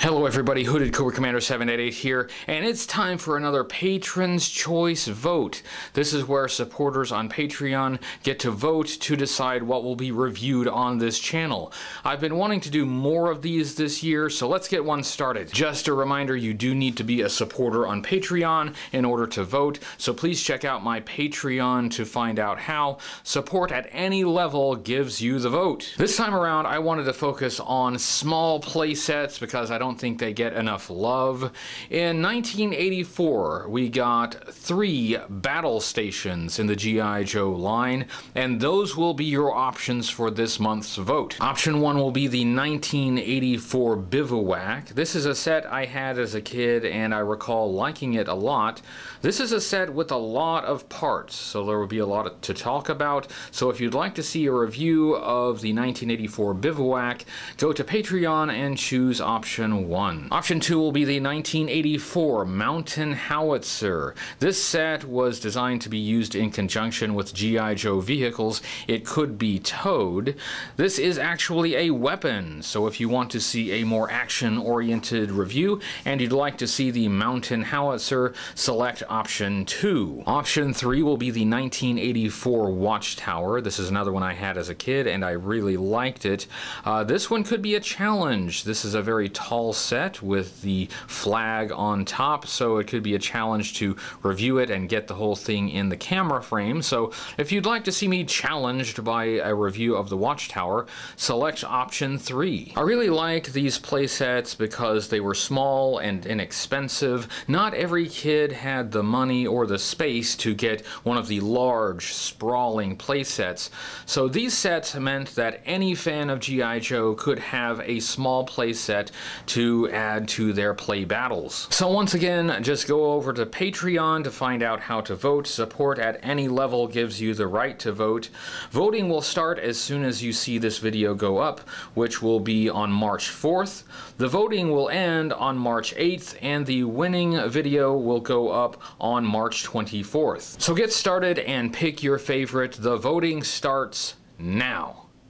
Hello everybody, Hooded Cobra Commander 788 here, and it's time for another Patron's Choice Vote. This is where supporters on Patreon get to vote to decide what will be reviewed on this channel. I've been wanting to do more of these this year, so let's get one started. Just a reminder, you do need to be a supporter on Patreon in order to vote, so please check out my Patreon to find out how. Support at any level gives you the vote. This time around, I wanted to focus on small playsets because I don't don't think they get enough love. In 1984, we got three battle stations in the G.I. Joe line, and those will be your options for this month's vote. Option one will be the 1984 Bivouac. This is a set I had as a kid, and I recall liking it a lot. This is a set with a lot of parts, so there will be a lot to talk about. So if you'd like to see a review of the 1984 Bivouac, go to Patreon and choose option 1. Option 2 will be the 1984 Mountain Howitzer. This set was designed to be used in conjunction with G.I. Joe vehicles. It could be towed. This is actually a weapon, so if you want to see a more action-oriented review and you'd like to see the Mountain Howitzer, select option 2. Option 3 will be the 1984 Watchtower. This is another one I had as a kid and I really liked it. Uh, this one could be a challenge. This is a very tall set with the flag on top, so it could be a challenge to review it and get the whole thing in the camera frame. So if you'd like to see me challenged by a review of the Watchtower, select option 3. I really like these playsets because they were small and inexpensive. Not every kid had the money or the space to get one of the large, sprawling playsets. So these sets meant that any fan of G.I. Joe could have a small playset to to add to their play battles. So once again, just go over to Patreon to find out how to vote. Support at any level gives you the right to vote. Voting will start as soon as you see this video go up, which will be on March 4th. The voting will end on March 8th, and the winning video will go up on March 24th. So get started and pick your favorite. The voting starts now.